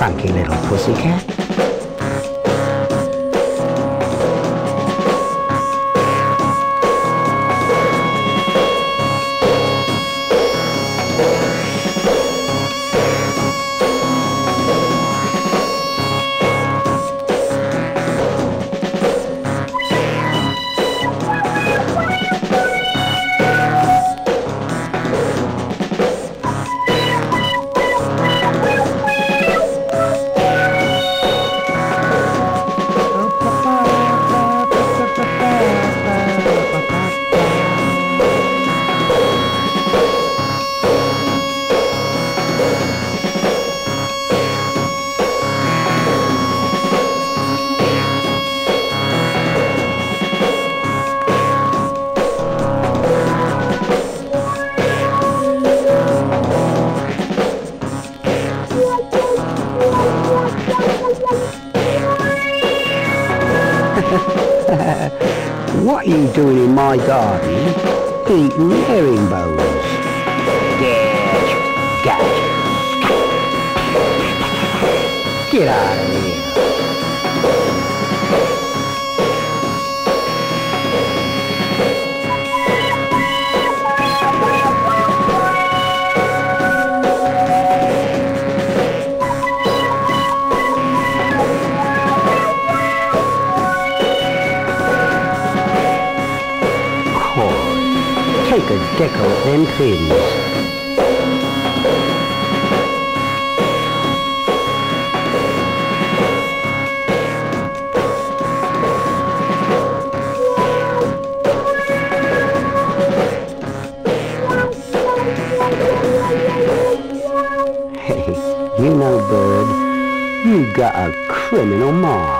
funky little pussycat. what are you doing in my garden? Eating herringbones. Get, get, get out of here. Cord. Take a deckle at them fins. Hey, you know, bird, you got a criminal mind.